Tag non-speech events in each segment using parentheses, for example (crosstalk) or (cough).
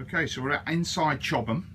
Okay, so we're at Inside Chobham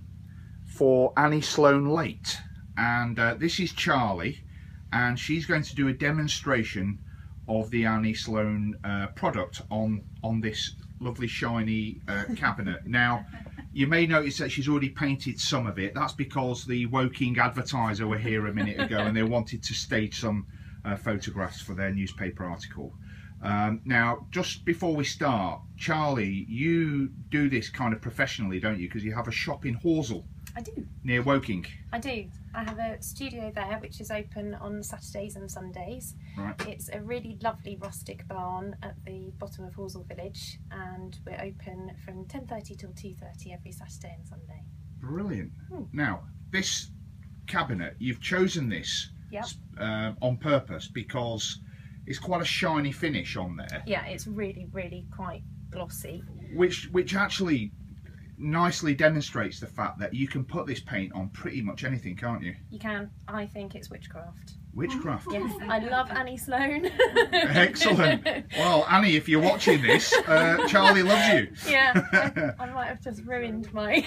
for Annie Sloan Late. And uh, this is Charlie, and she's going to do a demonstration of the Annie Sloan uh, product on, on this lovely shiny uh, cabinet. (laughs) Now, you may notice that she's already painted some of it. That's because the Woking advertiser were here a minute ago and they wanted to stage some uh, photographs for their newspaper article. Um, now, just before we start, Charlie, you do this kind of professionally, don't you? Because you have a shop in Horsell I do. near Woking. I do. I have a studio there which is open on Saturdays and Sundays. Right. It's a really lovely rustic barn at the bottom of Horsell Village and we're open from 10.30 till 2.30 every Saturday and Sunday. Brilliant. Hmm. Now, this cabinet, you've chosen this Yep. uh, on purpose because it's quite a shiny finish on there, Yeah, it's really, really quite glossy. which which actually nicely demonstrates the fact that you can put this paint on pretty much anything, can't you? You can, I think it's witchcraft. Witchcraft. Yes, I love Annie Sloan. (laughs) Excellent. Well, Annie, if you're watching this, uh, Charlie loves you. yeah, (laughs) I, I might have just ruined my...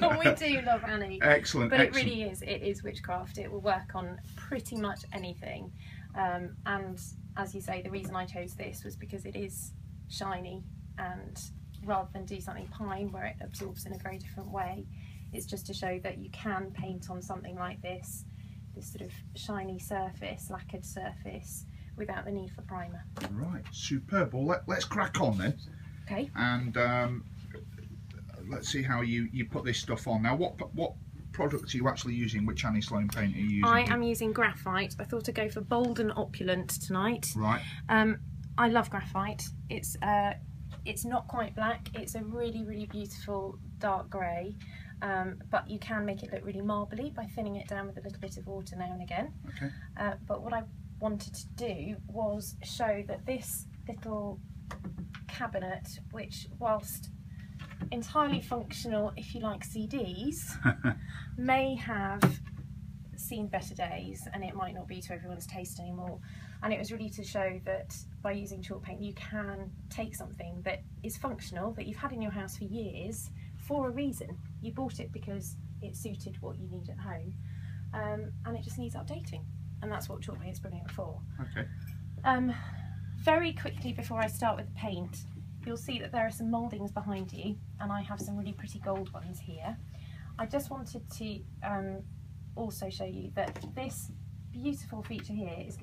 But (laughs) we do love Annie. Excellent. But it really is. It is witchcraft. It will work on pretty much anything. Um, and as you say, the reason I chose this was because it is shiny, and rather than do something pine where it absorbs in a very different way, it's just to show that you can paint on something like this, this sort of shiny surface, lacquered surface, without the need for primer. Right, superb. Well, let, let's crack on then, Okay. and um, let's see how you you put this stuff on. Now, what what products are you actually using? Which Annie Sloan paint are you using? I am using graphite. I thought I'd go for bold and opulent tonight. Right. Um, I love graphite. It's uh, it's not quite black. It's a really really beautiful dark grey, um, but you can make it look really marbly by thinning it down with a little bit of water now and again. Okay. Uh, but what I wanted to do was show that this little cabinet, which whilst entirely functional if you like CDs, (laughs) may have seen better days and it might not be to everyone's taste anymore. And it was really to show that by using chalk paint you can take something that is functional, that you've had in your house for years, for a reason. You bought it because it suited what you need at home um, and it just needs updating. And that's what chalk paint is brilliant for. Okay. Um, very quickly before I start with the paint, you'll see that there are some mouldings behind you, and I have some really pretty gold ones here. I just wanted to um, also show you that this beautiful feature here is,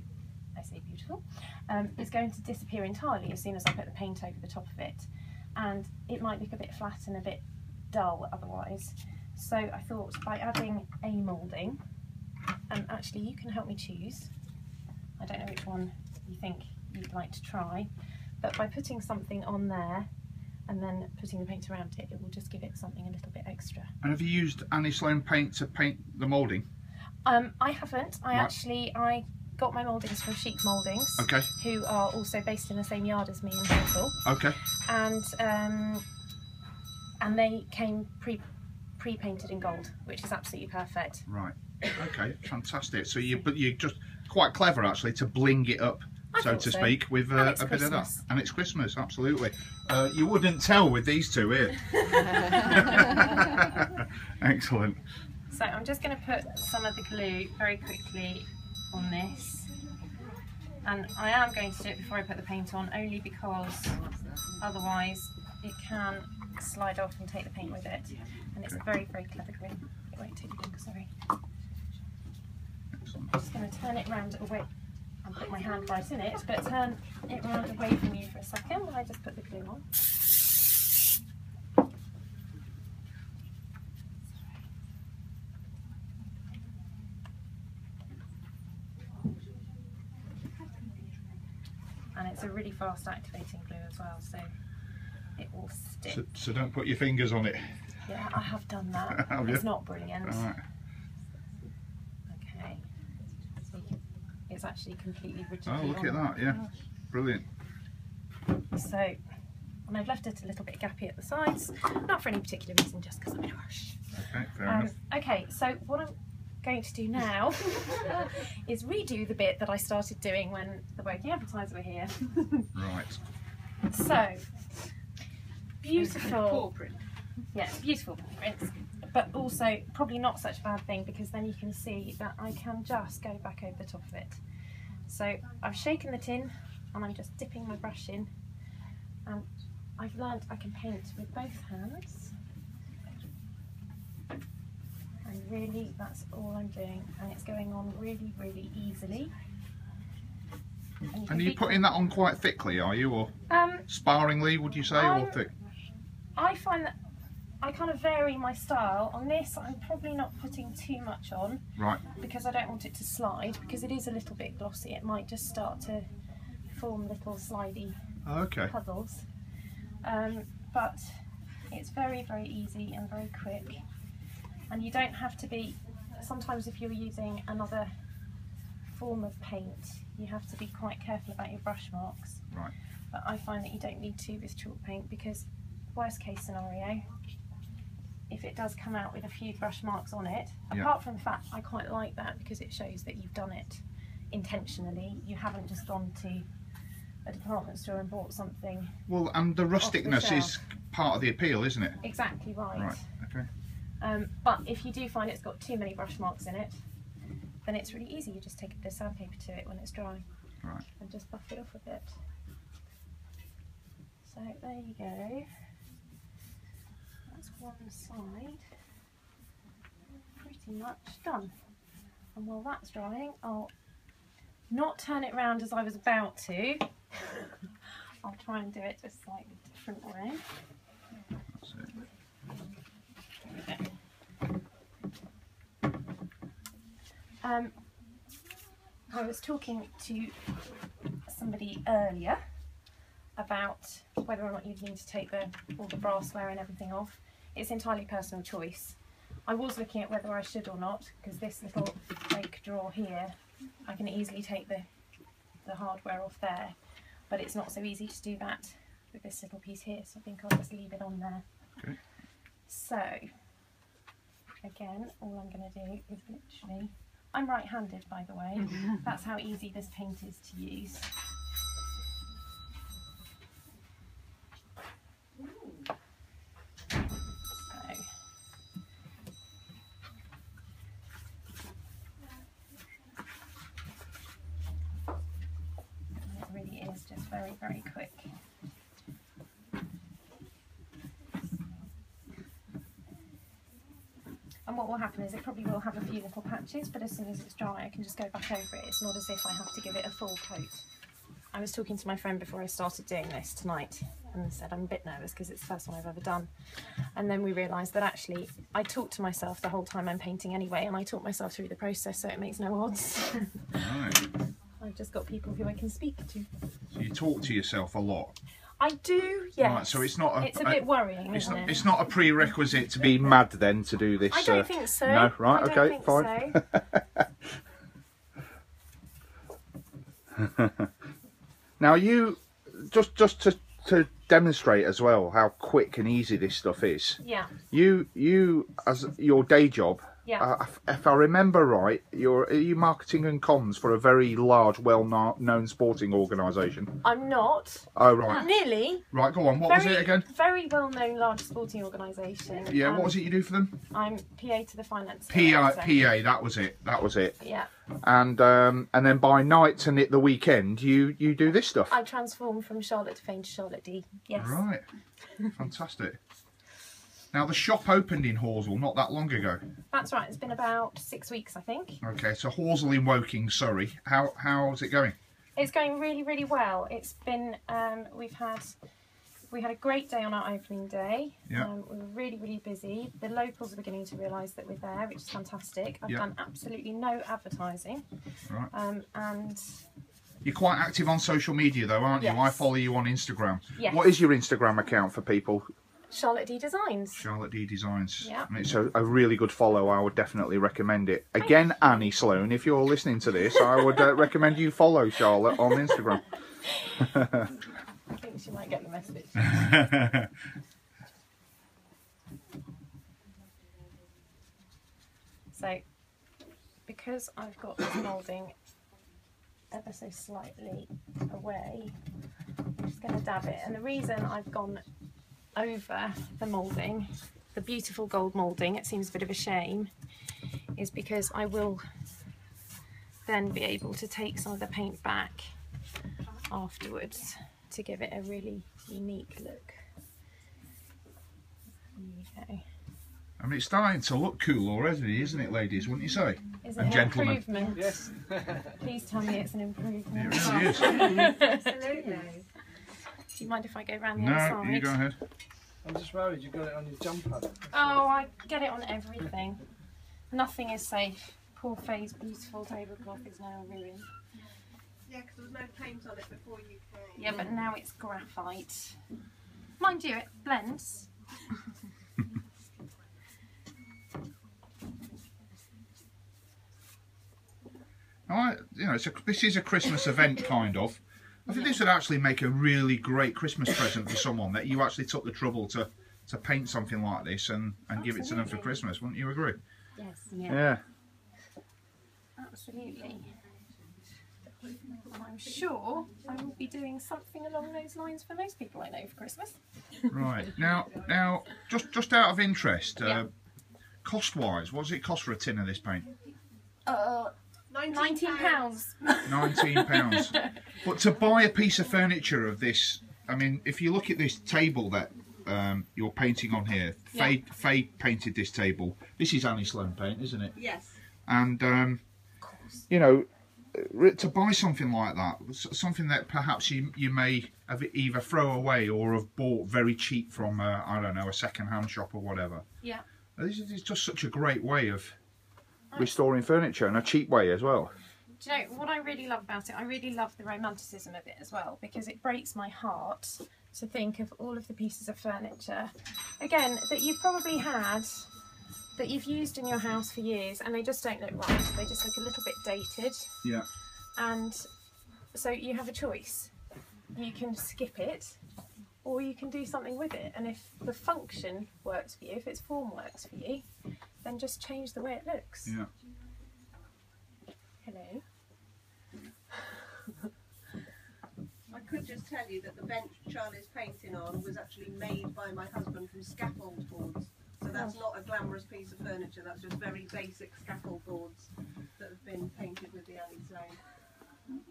I say beautiful, um, is going to disappear entirely as soon as I put the paint over the top of it. And it might look a bit flat and a bit dull otherwise. So I thought by adding a moulding, and actually you can help me choose. I don't know which one you think you'd like to try, but by putting something on there and then putting the paint around it, it will just give it something a little bit extra. And have you used Annie Sloan paint to paint the moulding? Um, I haven't. I Right. actually I got my mouldings from Chic Mouldings, Okay. who are also based in the same yard as me in Horsell, Okay. and um, and they came pre pre painted in gold, which is absolutely perfect. Right. Okay. Fantastic. So you but you're just quite clever actually to bling it up. I so to so. speak, with uh, a bit of that, and it's Christmas, absolutely. Uh, you wouldn't tell with these two here. (laughs) (laughs) Excellent. So I'm just going to put some of the glue very quickly on this. And I am going to do it before I put the paint on, only because otherwise it can slide off and take the paint with it. And it's a very, very clever glue. It won't take ink, sorry. Excellent. I'm just going to turn it round away and put my hand right in it, but turn it round away from you for a second while I just put the glue on. And it's a really fast activating glue as well, so it will stick. So, so don't put your fingers on it. Yeah, I have done that. (laughs) Have it's not brilliant. Right. Okay. So you can, it's actually completely rigid. Oh, look at that. Yeah. Brilliant. So, and I've left it a little bit gappy at the sides, not for any particular reason, just because I'm in a rush. Okay. Fair Um, enough. okay, so what I'm going to do now (laughs) is redo the bit that I started doing when the Woking Advertiser were here. Right. so, beautiful. Paw print. Yeah, beautiful prints, but also probably not such a bad thing because then you can see that I can just go back over the top of it. So I've shaken the tin and I'm just dipping my brush in and I've learnt I can paint with both hands and really that's all I'm doing and it's going on really really easily. you And are you putting that on quite thickly, are you, or um, sparingly? Would you say, or thick? I find that I kind of vary my style. On this, I'm probably not putting too much on Right. because I don't want it to slide because it is a little bit glossy. It might just start to form little slidey Okay. puzzles. Um, but it's very, very easy and very quick. And you don't have to be, sometimes if you're using another form of paint, you have to be quite careful about your brush marks. Right. But I find that you don't need to with chalk paint because worst case scenario, if it does come out with a few brush marks on it, Yeah. apart from the fact I quite like that because it shows that you've done it intentionally. You haven't just gone to a department store and bought something Well, and the rusticness is part of the appeal, isn't it? exactly right. Right. Okay. Um, but if you do find it's got too many brush marks in it, then it's really easy. You just take a bit of sandpaper to it when it's dry Right. and just buff it off a bit. So there you go. One side. Pretty much done. And while that's drying, I'll not turn it round as I was about to. (laughs) I'll try and do it a slightly different way. Um, I was talking to somebody earlier about whether or not you'd need to take the all the brassware and everything off. It's entirely personal choice. I was looking at whether I should or not because this little fake drawer here, I can easily take the the hardware off there, but it's not so easy to do that with this little piece here. So I think I'll just leave it on there. Okay. So again, all I'm going to do is literally I'm right-handed, by the way. (laughs) That's how easy this paint is to use. So, and it really is just very, very quick. And what will happen is it probably will have a few little patches, but as soon as it's dry, I can just go back over it. It's not as if I have to give it a full coat. I was talking to my friend before I started doing this tonight and said I'm a bit nervous because it's the first one I've ever done. And then we realised that actually I talk to myself the whole time I'm painting anyway, and I talk myself through the process so it makes no (laughs) odds. Right. I've just got people who I can speak to. So you talk to yourself a lot. I do, yes. Right. So it's not a. It's a bit worrying, It's isn't not, it? it's not a prerequisite to be mad then to do this. I don't uh, think so. No, right, I don't okay, think fine. so. (laughs) Now you just just to to demonstrate as well how quick and easy this stuff is. Yeah, You you as your day job. Yeah. Uh, if- I remember right, you're are you marketing and comms for a very large, well-known sporting organisation. I'm not. Oh right, Nearly. right. Go on. What very, was it again? Very well known large sporting organisation. Yeah. Um, what was it you do for them? I'm PA to the finance. PA. PA. That was it. That was it. Yeah, And um and then by night and at the weekend, you you do this stuff. I transform from Charlotte to Fane to Charlotte Dee. Yes. Right. Fantastic. Now the shop opened in Horsell not that long ago. That's right. It's been about six weeks, I think. Okay, so Horsell in Woking, Surrey. How how's it going? It's going really, really well. It's been. Um, we've had. We had a great day on our opening day. Yeah. Um, we were really, really busy. The locals are beginning to realise that we're there, which is fantastic. I've Yeah. done absolutely no advertising. Right. Um, and You're quite active on social media though, aren't you? I follow you on Instagram. Yes. What is your Instagram account for people? Charlotte Dee Designs. Charlotte Dee Designs. Yeah. And It's a, a really good follow. I would definitely recommend it. Again, Annie Sloan, if you're listening to this, I would uh, recommend you follow Charlotte on Instagram. (laughs) (laughs) I think she might get the message. (laughs) So, because I've got this moulding ever so slightly away, I'm just going to dab it. And the reason I've gone over the moulding, the beautiful gold moulding, it seems a bit of a shame, is because I will then be able to take some of the paint back afterwards to give it a really unique look. There you go. I mean, it's starting to look cool already, isn't it, ladies? Wouldn't you say? Is And an gentlemen. improvement? Yes. (laughs) Please tell me it's an It improvement. really is. (laughs) Absolutely. Do you mind if I go round the No, other side? you go ahead. I'm just worried you got it on your jumper. Oh, I get it on everything. Nothing is safe. Poor Fay's beautiful tablecloth is now ruined. Yeah, because there was no paint on it before you came. Yeah, but now it's graphite. Mind you, it blends. (laughs) Now, I, you know, it's a, this is a Christmas event, kind of. I think this would actually make a really great Christmas present for someone that you actually took the trouble to, to paint something like this and, and give it to them for Christmas. Wouldn't you agree? Yes, Yeah. absolutely. I'm sure I will be doing something along those lines for most people I know for Christmas. Right. Now, now, just just out of interest, uh, Yeah. cost-wise, what does it cost for a tin of this paint? Uh, nineteen pounds. Nineteen pounds. (laughs) but to buy a piece of furniture of this, I mean, if you look at this table that um, you're painting on here, Yeah. Fay, Fay painted this table. This is Annie Sloan paint, isn't it? Yes. And um, you know, uh, to buy something like that, something that perhaps you you may have either throw away or have bought very cheap from uh, I don't know a second-hand shop or whatever. Yeah. This is just such a great way of restoring furniture in a cheap way as well. Do you know what I really love about it? I really love the romanticism of it as well because it breaks my heart to think of all of the pieces of furniture, again, that you've probably had, that you've used in your house for years and they just don't look right. They just look a little bit dated. Yeah. And so you have a choice. You can skip it or you can do something with it. And if the function works for you, if its form works for you, then just change the way it looks. Yeah. Hello. I could just tell you that the bench Charlie's painting on was actually made by my husband from scaffold boards. So that's oh. not a glamorous piece of furniture, that's just very basic scaffold boards that have been painted with the Annie Sloan.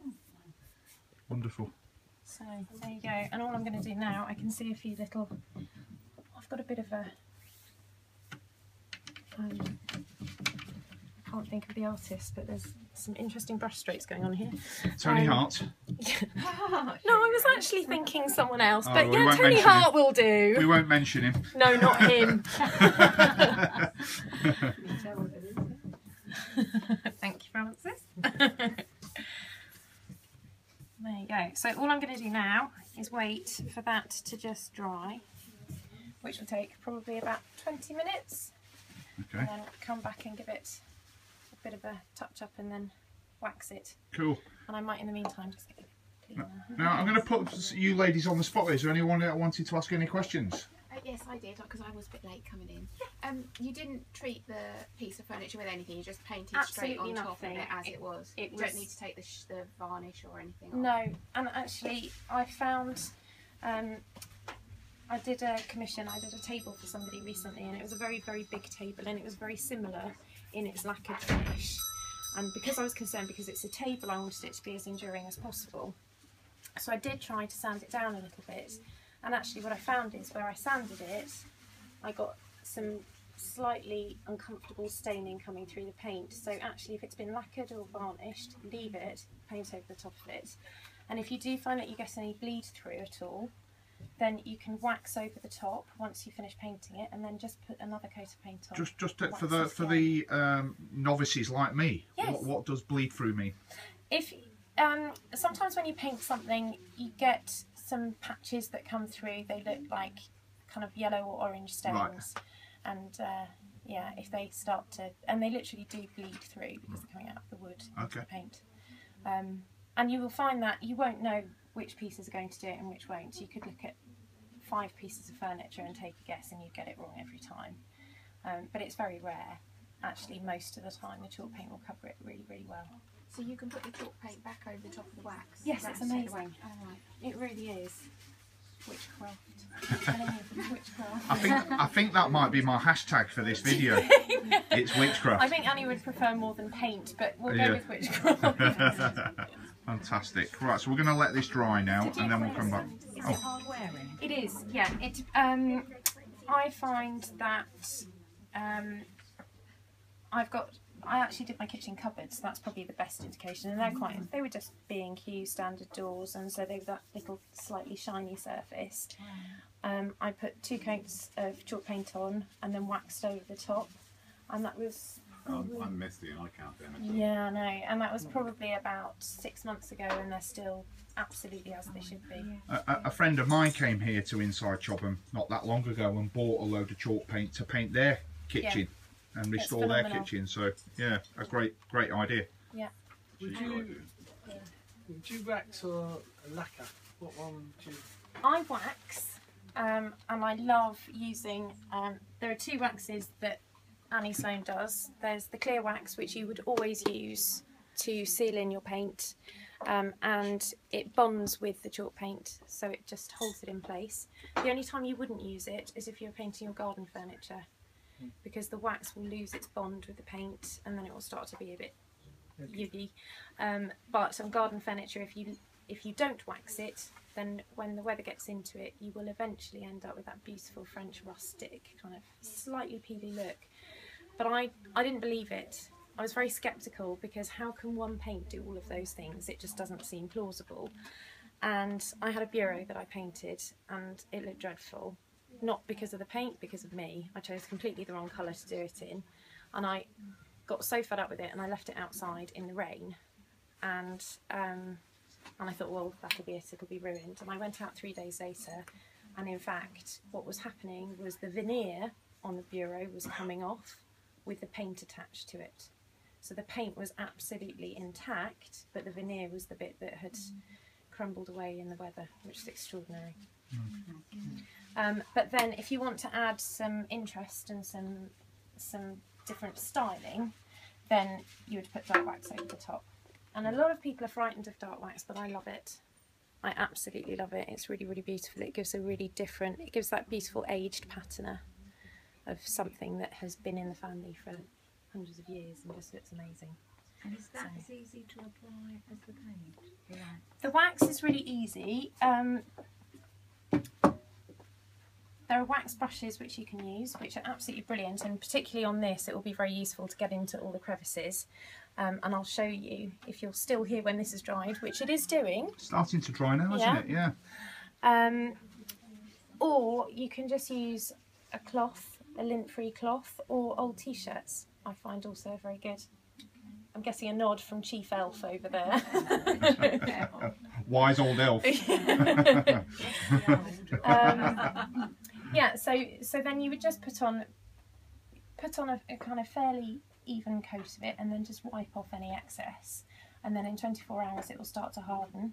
Wonderful. So there you go. And all I'm going to do now, I can see a few little. I've got a bit of a. Um, I can't think of the artist, but there's some interesting brush strokes going on here. Tony Um, Hart. (laughs) No, I was actually thinking someone else, Oh, but we yeah, Tony Hart will do. We won't mention him. No, not him. (laughs) (laughs) Thank you, Francis. Go. So all I'm going to do now is wait for that to just dry, which will take probably about 20 minutes, Okay. and then come back and give it a bit of a touch up and then wax it. Cool. And I might in the meantime just get it cleaner. Now I'm going to put you ladies on the spot. Is there anyone that wanted to ask any questions? Yes, I did because I was a bit late coming in. Um, you didn't treat the piece of furniture with anything. You just painted straight Absolutely on top of it as It- it, was. it you was- don't need to take the, sh- the varnish or anything. off. No, and actually, I found um, I did a commission. I did a table for somebody recently, and it was a very, very big table, and it was very similar in its lacquered finish. And because I was concerned, because it's a table, I wanted it to be as enduring as possible. So I did try to sand it down a little bit, and actually, what I found is where I sanded it, I got some slightly uncomfortable staining coming through the paint. So actually, if it's been lacquered or varnished, leave it, paint over the top of it. And if you do find that you get any bleed through at all, then you can wax over the top once you finish painting it, and then just put another coat of paint on. Just, just for the for the um, novices like me. Yes. What, what does bleed through mean? if um, sometimes when you paint something, you get some patches that come through. They look like kind of yellow or orange stains, Right. and uh, yeah, if they start to, and they literally do bleed through because they're coming out of the wood Okay. the paint. Um, and you will find that you won't know which pieces are going to do it and which won't. You could look at five pieces of furniture and take a guess, and you'd get it wrong every time. Um, but it's very rare. Actually, most of the time, the chalk paint will cover it really, really well. So you can put the chalk paint back over the top of the wax. Yes, That it's will take the amazing. wax- Oh, right. It really is. Witchcraft. (laughs) Telling you it's witchcraft. I think I think that might be my hashtag for this video. (laughs) It's witchcraft. I think Annie would prefer more than paint, but we'll go with witchcraft. (laughs) Fantastic. Right, so we're going to let this dry now, and then we'll come back. some- Is Oh. it hard wearing? It is, yeah. It. Um, I find that um, I've got. I actually did my kitchen cupboards. So that's probably the best indication, and they're quite. They were just B and Q standard doors, and so they've that little slightly shiny surface. Um, I put two coats of chalk paint on, and then waxed over the top, and that was. I'm, I'm messy and I can't do it. Yeah, I know, and that was probably about six months ago, and they're still absolutely as they should be. A, a- a friend of mine came here to Inside Chobham not that long ago and bought a load of chalk paint to paint their kitchen and restore their kitchen. So yeah, a great great idea. Yeah. Would you, would you wax or lacquer? What one would you? I wax, um, and I love using. Um, there are two waxes that Annie Sloan does. There's the clear wax, which you would always use to seal in your paint, um, and it bonds with the chalk paint, so it just holds it in place. The only time you wouldn't use it is if you're painting your garden furniture, because the wax will lose its bond with the paint, and then it will start to be a bit yuggy. Um, but on garden furniture, if you if you don't wax it, then when the weather gets into it, you will eventually end up with that beautiful French rustic kind of slightly peely look. But I, I didn't believe it. I was very sceptical because how can one paint do all of those things? It just doesn't seem plausible. And I had a bureau that I painted and it looked dreadful. Not because of the paint, because of me. I chose completely the wrong colour to do it in. And I got so fed up with it and I left it outside in the rain. And um, and I thought, well, that'll be it, it'll be ruined. And I went out three days later, and in fact, what was happening was the veneer on the bureau was coming off with the paint attached to it. So the paint was absolutely intact, but the veneer was the bit that had crumbled away in the weather, which is extraordinary. Um, but then, if you want to add some interest and some some different styling, then you would put dark wax over the top. And a lot of people are frightened of dark wax, but I love it. I absolutely love it. It's really, really beautiful. It gives a really different, it gives that beautiful aged patina of something that has been in the family for hundreds of years and just looks amazing. And is that So- as easy to apply as the paint? Yeah. The wax is really easy. Um, there are wax brushes which you can use, which are absolutely brilliant, and particularly on this, it will be very useful to get into all the crevices. Um, and I'll show you if you're still here when this is dried, which it is doing. Starting to dry now, isn't it? Yeah. Um, or you can just use a cloth, a lint-free cloth, or old t-shirts. I find also very good. I'm getting a nod from Chief Elf over there. (laughs) Wise old elf. (laughs) (laughs) um, yeah, so so then you would just put on put on a, a kind of fairly even coat of it, and then just wipe off any excess, and then in 24 hours it will start to harden.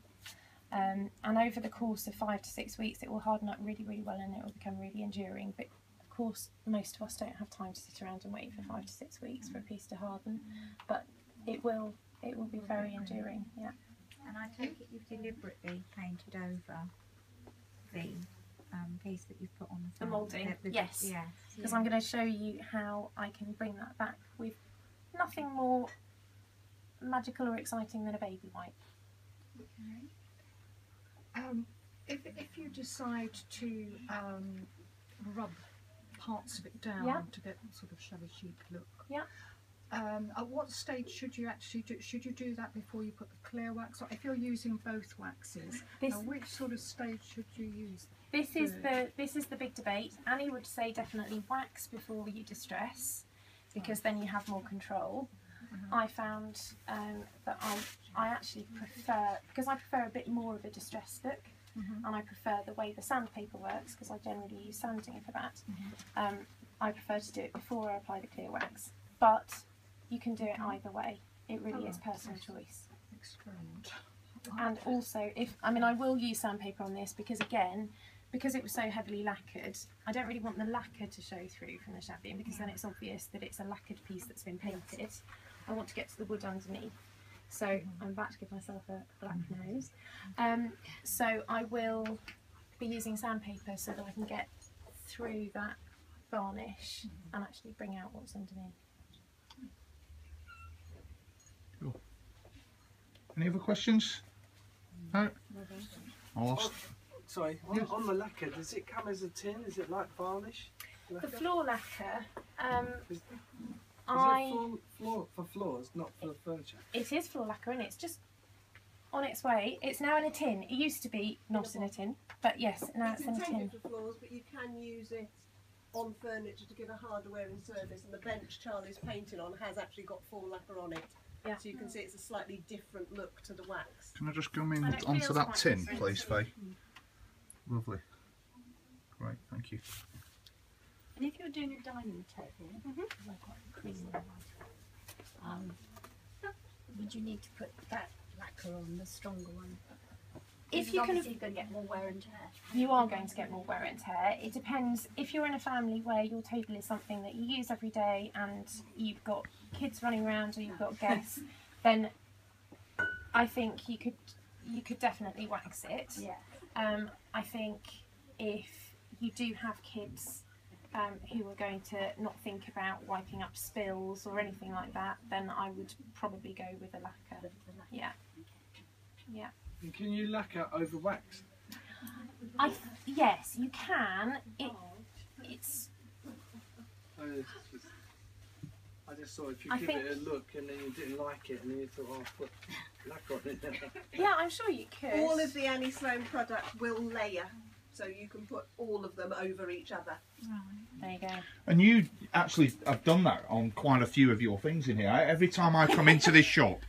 Um, and over the course of five to six weeks, it will harden up really, really well, and it will become really enduring. But of course, most of us don't have time to sit around and wait for five to six weeks for a piece to harden, but it will it will be very enduring. Yeah. And I take it you've deliberately painted over the um, piece that you've put on the The moulding, the- the- yes. Yes. because yeah. I'm going to show you how I can bring that back with nothing more magical or exciting than a baby wipe. Okay. Um, if, if you decide to um, rub parts of it down Yeah. to get sort of shabby chic look, Yeah. um, at what stage should you actually do? Should you do that before you put the clear wax? Or if you're using both waxes, This at which sort of stage should you use? This is the this is the big debate. Annie would say definitely wax before you distress, because then you have more control. I found um, that I I actually prefer because I prefer a bit more of a distressed look. Mhm. And I prefer the way the sandpaper works because I generally use sanding for that. Um, I prefer to do it before I apply the clear wax, but you can do it either way. It really is Oh, personal choice. And also, if I mean, I will use sandpaper on this because again, because it was so heavily lacquered, I don't really want the lacquer to show through from the champioon because then it's obvious that it's a lacquered piece that's been painted. I want to get to the wood underneath. So I'm about to give myself a black nose. Um, so I will be using sandpaper so that I can get through that varnish and actually bring out what's underneath. Cool. Any other questions? No? I'll ask. Sorry, on, on the lacquer, does it come as a tin? Is it like varnish? The floor lacquer, um, Is- Is I it floor, floor, for floors, not for furniture? it is floor lacquer and it's just on its way. It's now in a tin. It used to be not in a tin, but yes, now it's It's in a tin. intended for floors, but you can use it on furniture to give a harder wearing service. And the bench Charlie's painting on has actually got full lacquer on it. Yeah. So you can see it's a slightly different look to the wax. Can I just come in onto that tin, please, Fay? Lovely. Great, thank you. And if you're doing a dining table, Mm-hmm. I've got a cream one, um, would you need to put that lacquer on, the stronger one? If you can, you are going to get more wear and tear. you are going to get more wear and tear. It depends if you're in a family where your table is something that you use every day and you've got kids running around or you've got (laughs) guests, then I think you could you could definitely wax it. Yeah. Um, I think if you do have kids um, who are going to not think about wiping up spills or anything like that, then I would probably go with a lacquer. Yeah. Yeah. And can you lacquer over wax? I yes, you can. It it's I just, I just thought if you I give think- it a look and then you didn't like it and then you thought, oh, I'll put lacquer on it. (laughs) yeah. I'm sure you could. All of the Annie Sloan product will layer. So you can put all of them over each other. There you go. And you actually have done that on quite a few of your things in here. Every time I come into this shop,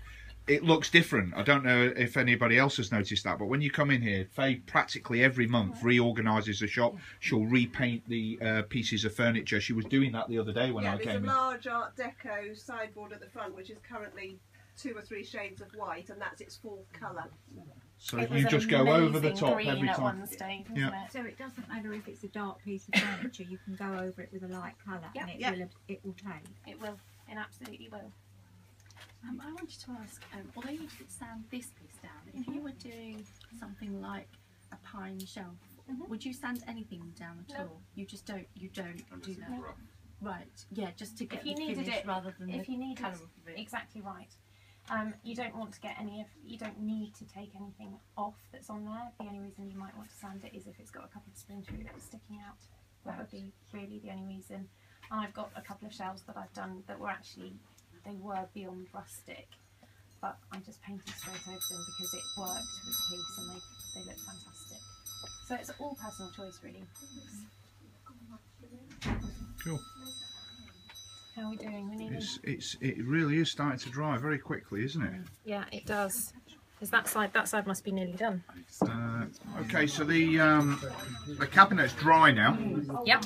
it looks different. I don't know if anybody else has noticed that, but when you come in here, Fay practically every month reorganises the shop. She'll repaint the uh, pieces of furniture. She was doing that the other day when yeah, I there's came a in. large Art Deco sideboard at the front, which is currently two or three shades of white, and that's its full colour. So It you just go over the top green every at time. one stage, Yeah. it? So it doesn't matter if it's a dark piece of furniture, you can go over it with a light colour and it Yeah. will it will take. It will. It absolutely will. Um, I wanted to ask, um, although you didn't sand this piece down, if you were doing something like a pine shelf, Mhm. would you sand anything down at No. all? You just don't. You don't Unless do that. rough. Right. Yeah. Just to get you the needed finish it- rather than If the you need colour it, of it. exactly right. Um, you don't want to get any of. You don't need to take anything off that's on there. The only reason you might want to sand it is if it's got a couple of spring through sticking out. That would be really the only reason. And I've got a couple of shelves that I've done that were actually they were beyond rustic, but I just painted straight over them because it worked with the piece and they they look fantastic. So it's all personal choice really. Cool. How are we doing? We need. It's it's it really is starting to dry very quickly, isn't it? Yeah, it does. Is that side? That side must be nearly done. Uh, okay, so the um, the cabinet's dry now. Yep.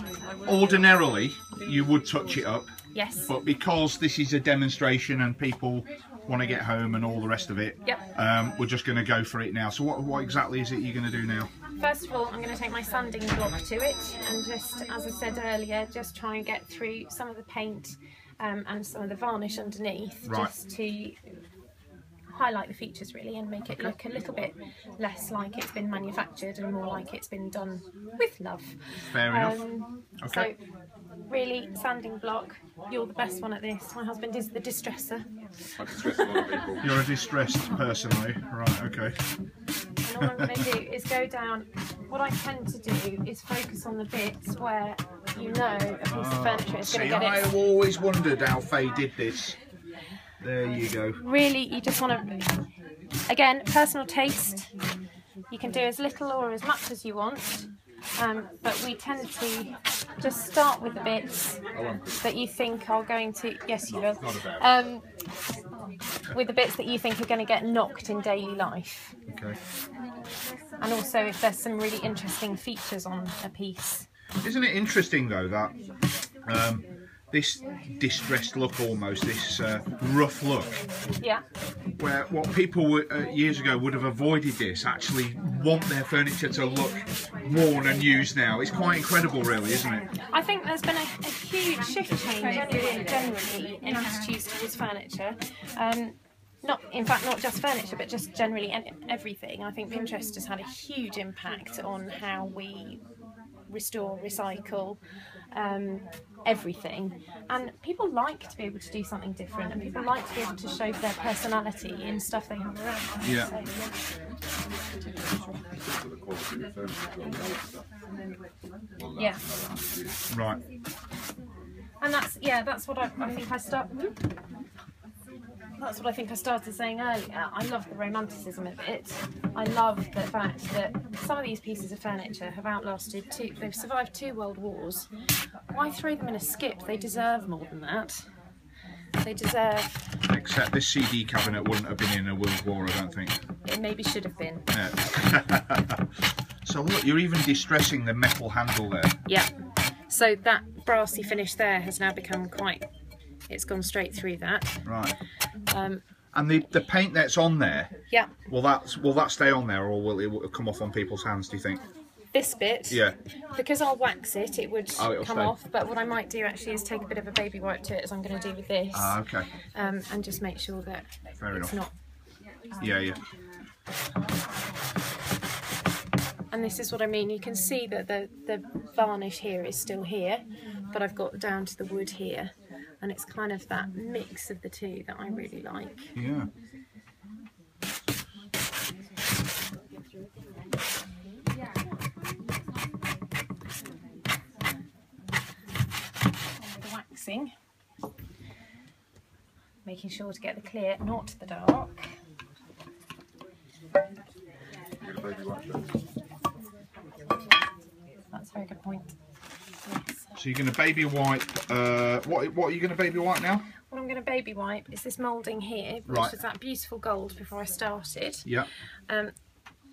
Ordinarily, you would touch it up, Yes. but because this is a demonstration and people want to get home and all the rest of it, Yep. um, we're just going to go for it now. So, what, what exactly is it you're going to do now? First of all, I'm going to take my sanding block to it and just, as I said earlier, just try and get through some of the paint um, and some of the varnish underneath, Right. just to highlight the features really and make it look a little bit less like it's been manufactured and more like it's been done with love. Fair enough. Um, Okay. So, really, sanding block. You're the best one at this. My husband is the distresser. I distress a lot of people. You're a distressed person, are you? Right, okay. And all I'm going to do is go down. What I tend to do is focus on the bits where you know a piece of furniture is going Ah, See, to get I it. have always wondered how Fay did this. There you go. Really, you just want to. Again, personal taste. You can do as little or as much as you want. Um, but we tend to just start with the bits that you think are going to. Yes, you will. Um, with the bits that you think are going to get knocked in daily life. Okay. And also if there's some really interesting features on a piece. Isn't it interesting though that um, this distressed look, almost this uh, rough look, Yeah. where what people would, uh, years ago would have avoided this, actually want their furniture to look worn and used now. It's quite incredible, really, isn't it? I think there's been a, a huge shift change generally, generally in attitudes towards furniture. Um, not in fact not just furniture but just generally everything. I think Pinterest has had a huge impact on how we restore, recycle, um, everything. And people like to be able to do something different, and people like to be able to show their personality in stuff they have around. Yeah. So, For the quality of the furniture as well, the stuff. yeah. Right. And that's yeah, that's what I, I think I start. That's what I think I started saying earlier. I love the romanticism of it. I love the fact that some of these pieces of furniture have outlasted two. They've survived two world wars. Why throw them in a skip? They deserve more than that. They deserve. Except this CD cabinet wouldn't have been in a world war, I don't think. It maybe should have been. Yeah. (laughs) so look, you're even distressing the metal handle there. Yeah. So that brassy finish there has now become quite. It's gone straight through that. Right. Um, And the, the paint that's on there, yeah. will that will that stay on there, or will it come off on people's hands? Do you think? This bit. Yeah. Because I'll wax it, it would Oh, come stay. off. But what I might do actually is take a bit of a baby wipe to it, as I'm going to do with this, Ah, okay. um, and just make sure that Fair it's enough. not. Yeah, yeah. And this is what I mean. You can see that the the varnish here is still here, but I've got down to the wood here, and it's kind of that mix of the two that I really like. Yeah. The waxing, making sure to get the clear, not the dark. You got a baby wipe there? That's a very good point. So you're going to baby wipe. Uh, what what are you going to baby wipe now? What I'm going to baby wipe is this moulding here, which Right. was that beautiful gold before I started. Yeah. Um,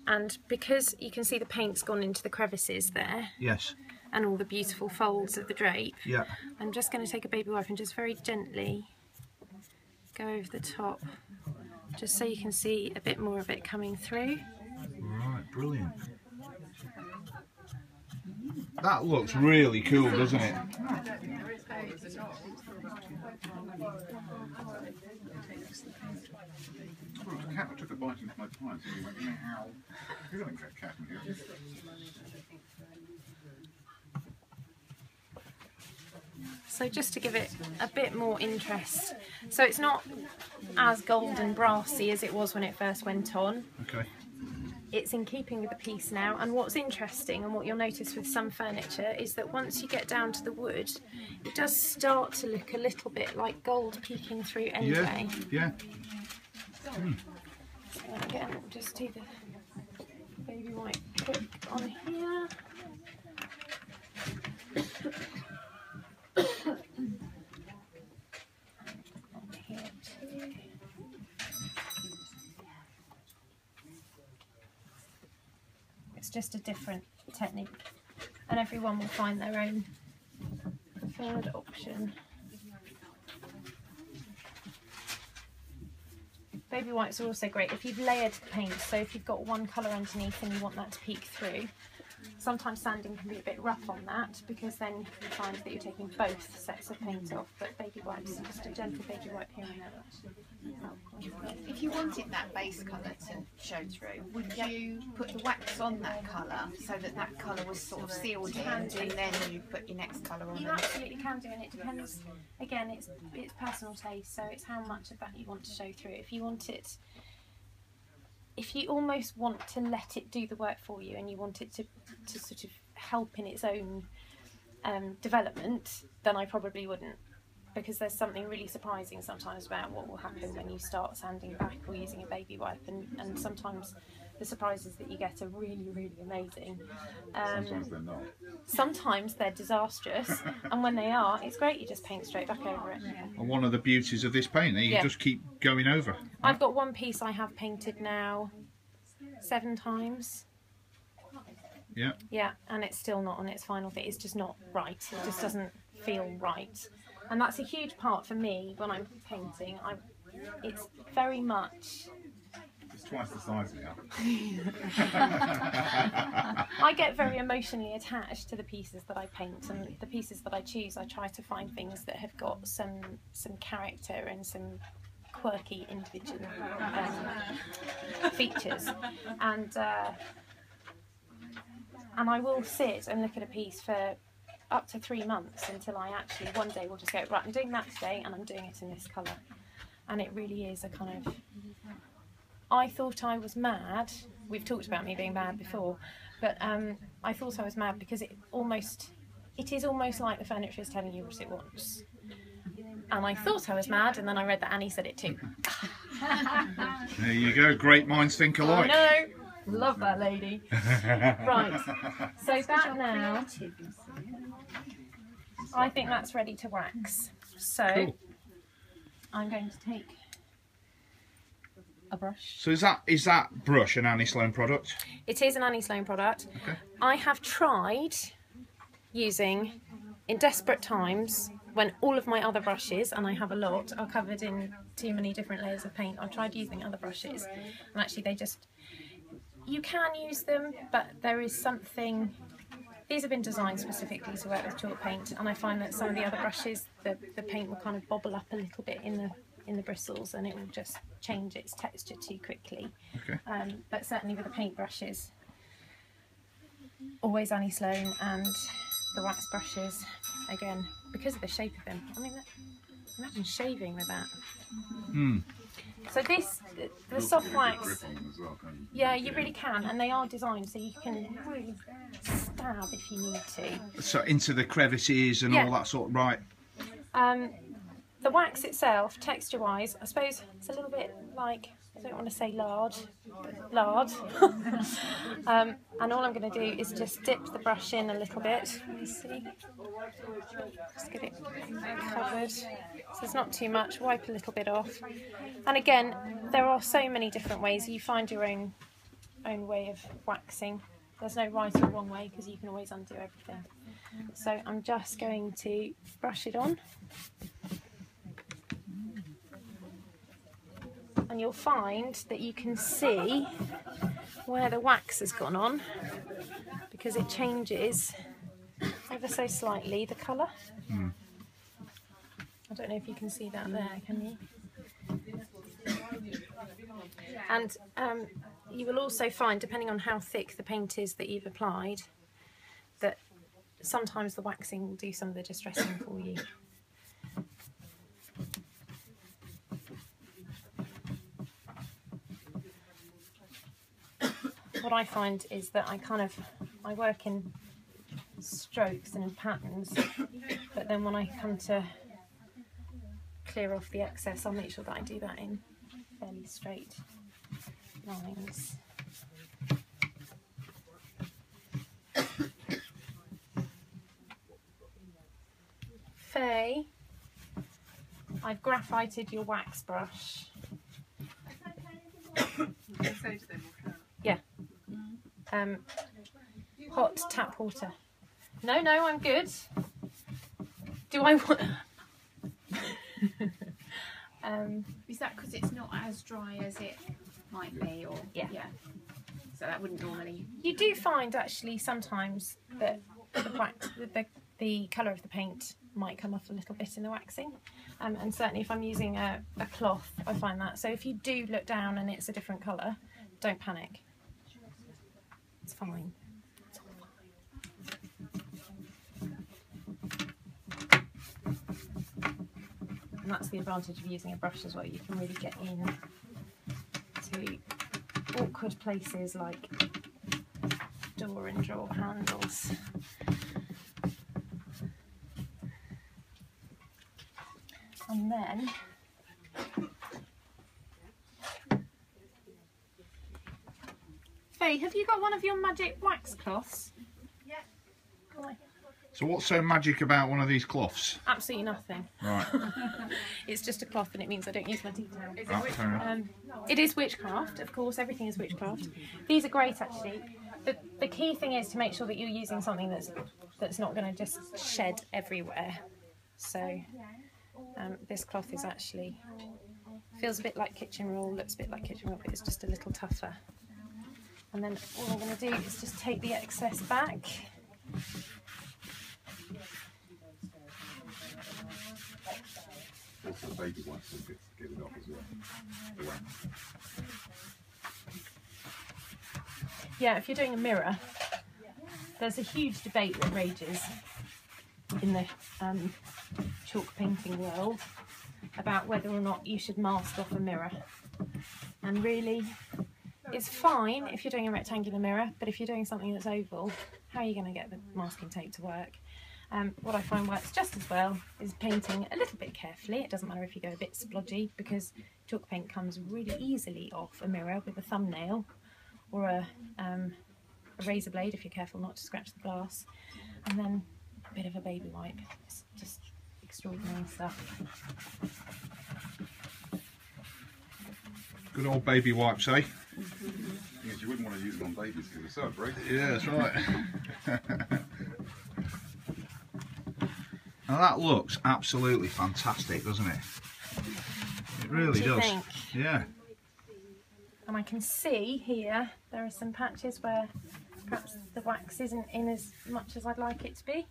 and because you can see the paint's gone into the crevices there Yes. and all the beautiful folds of the drape, Yeah. I'm just going to take a baby wipe and just very gently go over the top, just so you can see a bit more of it coming through. Right. Brilliant. That looks really cool, doesn't it? The cat took a bite into my pie, so you went, you know how? You get cat in here. So just to give it a bit more interest. So it's not as gold and brassy as it was when it first went on. Okay. It's in keeping with the piece now. And what's interesting and what you'll notice with some furniture is that once you get down to the wood, it does start to look a little bit like gold peeking through Yeah. anyway. Yeah. Hmm. So again, we'll just do the baby white on here. Just a different technique, and everyone will find their own preferred option. Baby whites are also great if you've layered paint, so if you've got one colour underneath and you want that to peek through. Sometimes sanding can be a bit rough on that because then you find that you're taking both sets of paint off, but baby wipes, just a gentle baby wipe here and there will actually help quite a bit. If you wanted that base colour to show through, would you put the wax on that colour so that that colour was sort of sealed in and then you put your next colour on You it? absolutely can do, and it depends. Again, it's it's personal taste, so it's how much of that you want to show through. If you want it, if you almost want to let it do the work for you, and you want it to to sort of help in its own um, development, then I probably wouldn't, because there's something really surprising sometimes about what will happen when you start sanding back or using a baby wipe, and and sometimes. The surprises that you get are really, really amazing. Um, Sometimes they're not. sometimes they're disastrous (laughs) and when they are it's great you just paint straight back over it And one of the beauties of this paint, that you Yeah. just keep going over. i've got one piece i have painted now seven times Yeah. yeah and it's still not on its final fit it's just not right it just doesn't feel right and that's a huge part for me when i'm painting i it's very much It's twice the size now. (laughs) I get very emotionally attached to the pieces that I paint, and the pieces that I choose, I try to find things that have got some some character and some quirky individual um, features, and uh, and I will sit and look at a piece for up to three months until I actually one day will just go right. I'm doing that today, and I'm doing it in this colour, and it really is a kind of. I thought I was mad. We've talked about me being mad before, but um, I thought I was mad because it almost, it is almost like the furniture is telling you what it wants. And I thought I was mad, and then I read that Annie said it too. (laughs) There you go. Great minds think alike. I alike. know, love that lady. (laughs) Right, so that now, I think that's ready to wax. So Cool. I'm going to take a brush. So is that is that brush an Annie Sloan product? It is an Annie Sloan product. Okay. I have tried using, in desperate times, when all of my other brushes, and I have a lot, are covered in too many different layers of paint. I've tried using other brushes, and actually they just, you can use them, but there is something, these have been designed specifically to work with chalk paint, and I find that some of the other brushes, the, the paint will kind of bobble up a little bit in the in the bristles and it will just change its texture too quickly. Okay. Um, but certainly with the paint brushes, always Annie Sloan and the wax brushes, again, because of the shape of them. I mean, that- imagine shaving with that. Hmm. So this, the, the soft wax, yeah, you really can, and they are designed so you can really stab if you need to. So into the crevices and Yeah. all that sort of right. Um, the wax itself, texture-wise, I suppose it's a little bit like I don't want to say lard, but lard. (laughs) um, and all I'm going to do is just dip the brush in a little bit. Let me see. Just get it covered. So it's not too much. Wipe a little bit off. And again, there are so many different ways. You find your own own way of waxing. There's no right or wrong way because you can always undo everything. So I'm just going to brush it on. And you'll find that you can see where the wax has gone on because it changes ever so slightly the colour. Hmm. I don't know if you can see that there, can you? And um, you will also find, depending on how thick the paint is that you've applied, that sometimes the waxing will do some of the distressing for you. What I find is that I kind of I work in strokes and patterns, but then when I come to clear off the excess, I'll make sure that I do that in fairly straight lines. Fay, I've graphited your wax brush. Yeah. Um, hot tap water. No, no, I'm good. Do I want? (laughs) um, Is that because it's not as dry as it might be, or Yeah. yeah? So that wouldn't normally. You do find actually sometimes that the the, the colour of the paint might come off a little bit in the waxing. Um, and certainly if I'm using a, a cloth, I find that. So if you do look down and it's a different colour, don't panic. It's fine. And that's the advantage of using a brush as well. You can really get in to awkward places like door and drawer handles. And then Fay, have you got one of your magic wax cloths? Yeah. So what's so magic about one of these cloths? Absolutely nothing. Right. (laughs) It's just a cloth and it means I don't use my detail. Ah, fair enough. Um, it is witchcraft, of course, everything is witchcraft. These are great actually. The, the key thing is to make sure that you're using something that's that's not going to just shed everywhere. So um, this cloth is actually feels a bit like kitchen roll, looks a bit like kitchen roll, but it's just a little tougher. And then all I'm going to do is just take the excess back. the baby will get, get it off as well. Yeah, if you're doing a mirror, there's a huge debate that rages in the um, chalk painting world about whether or not you should mask off a mirror. And really, it's fine if you're doing a rectangular mirror, but if you're doing something that's oval, how are you going to get the masking tape to work? Um, what I find works just as well is painting a little bit carefully. It doesn't matter if you go a bit splodgy because chalk paint comes really easily off a mirror with a thumbnail or a, um, a razor blade if you're careful not to scratch the glass, and then a bit of a baby wipe. It's just extraordinary stuff. Good old baby wipes, eh? Yes, you wouldn't want to use it on babies because they're so abrasive. Yeah, that's right. (laughs) now that looks absolutely fantastic, doesn't it? It really do does. think? Yeah. And I can see here there are some patches where perhaps the wax isn't in as much as I'd like it to be.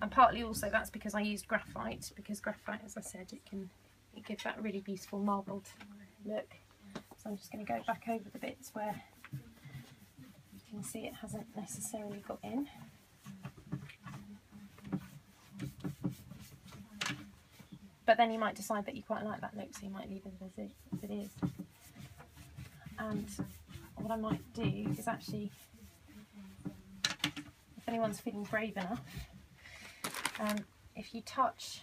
And partly also that's because I used graphite, because graphite, as I said, it can it gives that really beautiful marbled look. So I'm just going to go back over the bits where you can see it hasn't necessarily got in. But then you might decide that you quite like that look, so you might leave it as it, as it is. And what I might do is actually, if anyone's feeling brave enough, um, if you touch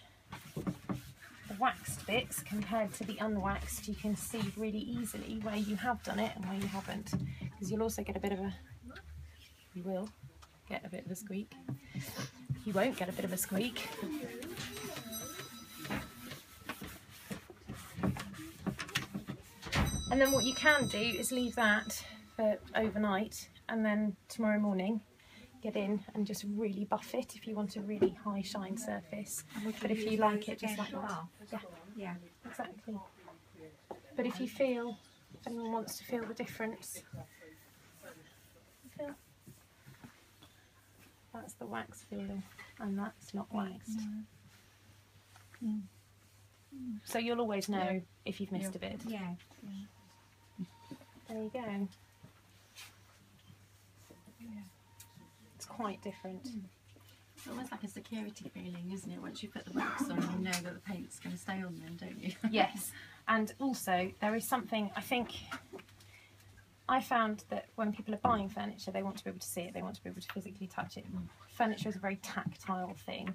waxed bits compared to the unwaxed, you can see really easily where you have done it and where you haven't. Because you'll also get a bit of a, you will get a bit of a squeak. You won't get a bit of a squeak. And then what you can do is leave that for overnight and then tomorrow morning get in and just really buff it if you want a really high shine surface. But if you like it just like that. Yeah, Yeah. exactly. But if you feel, if anyone wants to feel the difference, feel. That's the wax feeling and that's not waxed. So you'll always know if you've missed a bit. Yeah. There you go. Quite different. Hmm. It's almost like a security feeling, isn't it? Once you put the wax on, you know that the paint's going to stay on then, don't you? (laughs) yes, and also there is something I think I found that when people are buying furniture, they want to be able to see it, they want to be able to physically touch it. Hmm. Furniture is a very tactile thing,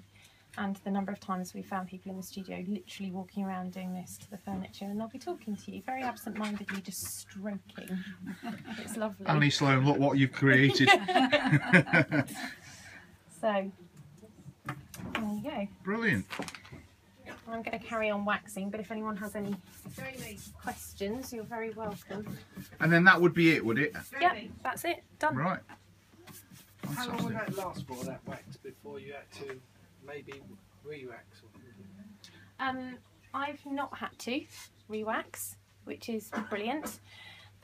and the number of times we found people in the studio literally walking around doing this to the furniture, and they'll be talking to you very absent-mindedly, just stroking. (laughs) it's lovely. Annie Sloan, look what you've created. (laughs) (laughs) So there you go. Brilliant. I'm going to carry on waxing, but if anyone has any questions, you're very welcome. And then that would be it, would it? Yep, that's it. Done. Right. How long would that last for, that wax, before you had to maybe re-wax? Or... Um, I've not had to re-wax, which is brilliant.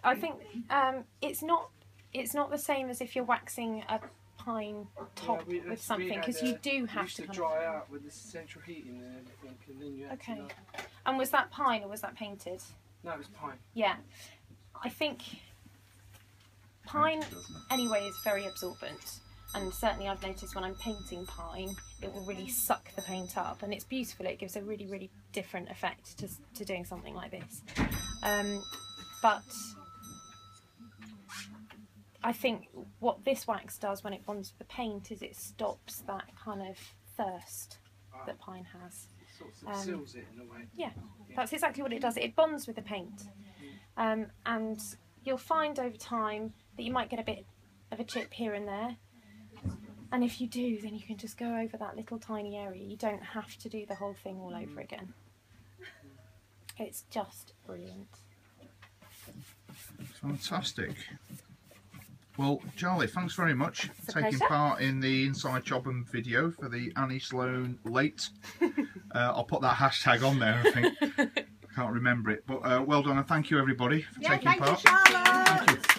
I think um, it's not it's not the same as if you're waxing a pine top Yeah, we- with something because you do have to. to of- dry out with the central heating and everything, and then you Okay. to. And was that pine or was that painted? no, it was pine. Yeah, I think pine anyway is very absorbent and certainly I've noticed when I'm painting pine it will really suck the paint up and it's beautiful it gives a really really different effect to, to doing something like this um, but I think what this wax does when it bonds with the paint is it stops that kind of thirst that pine has Sort of Um, seals it in a way. yeah, that's exactly what it does. It bonds with the paint, um, and you'll find over time that you might get a bit of a chip here and there. And if you do, then you can just go over that little tiny area. You don't have to do the whole thing all over again. It's just brilliant. Fantastic. Well, Charlie, thanks very much It's for taking part in the Inside Chobham video for the Annie Sloan late. (laughs) uh, I'll put that hashtag on there, I think. I (laughs) can't remember it. But uh, well done and thank you, everybody, for Yeah, taking thank part. You.